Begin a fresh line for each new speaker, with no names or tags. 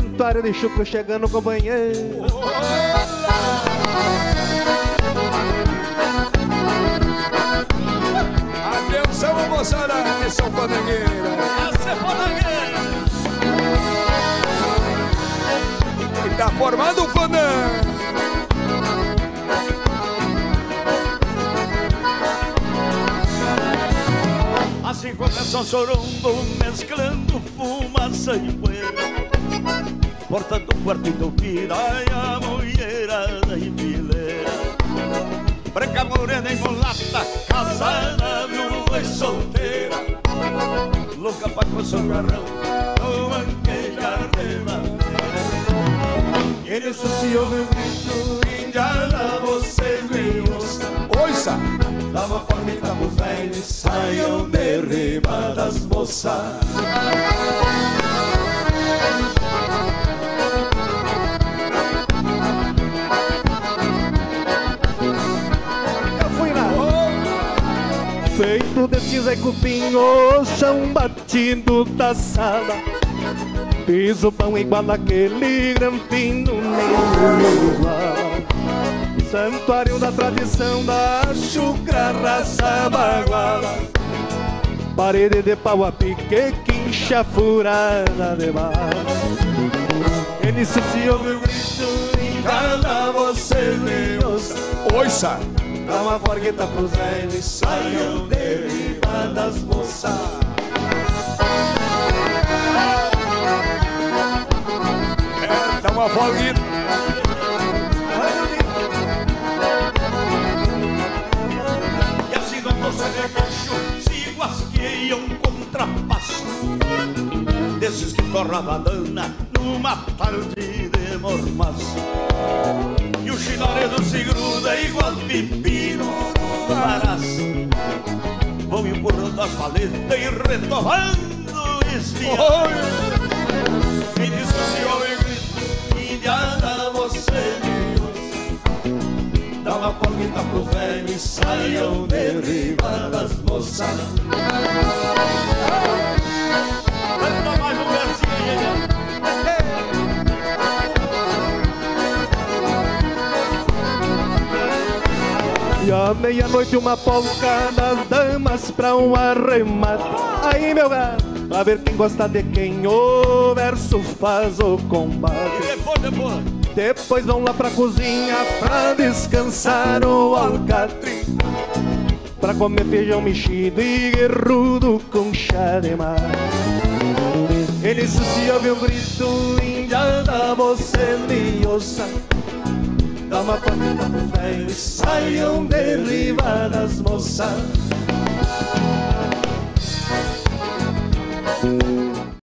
santuário de chucro chegando com banheiro.
Atenção, moçada, que são fandangueira.
Essa é fandangueira.
E tá formando fandango.
Assim começa o sorombo mesclando fumaça e poeira Porta do quarto entupida e a mulherada em fileira Branca, morena e mulata, casada, nua e solteira Louca pra coçar o garrão, no manquejar de madeira E se ouve um grito, indiana, vocês me ouçam
Ouça!
Dava palmita pros velhos, saiam de riba das moças
Feito de cinza e cupim, o chão batido da sala Piso pão igual aquele grampinho igual. Santuário da tradição da chucra raça baguala Parede de pau a pique, quincha furada de bala E nisso se ouve o grito, engana você me ouça Dá uma forgueta pros velhos e saiam de riba das moças
É, dá uma folguita.
E assim não posso regancho Se guasqueiam contrapasso Desses que torna a badana Numa tarde de mormaço E o chinaredo se gruda Igual pepino no baraço Vão empurrando as paletas E retomando espião E diz que se ouve grito Indiana, você me ouça Dá uma porquita pros velhos e saiam de riba das moças.
E à meia-noite uma polca das damas pra um arremate. Aí meu gato, pra ver quem gosta de quem o verso faz o combate.
E depois, depois.
Depois vão lá pra cozinha pra descansar o alcatrim. Pra comer feijão mexido e guerrudo com chá de mar. Eles se ouve um grito, indiana, você me ouça Dá uma panela pros velhos e saiam de riba das moças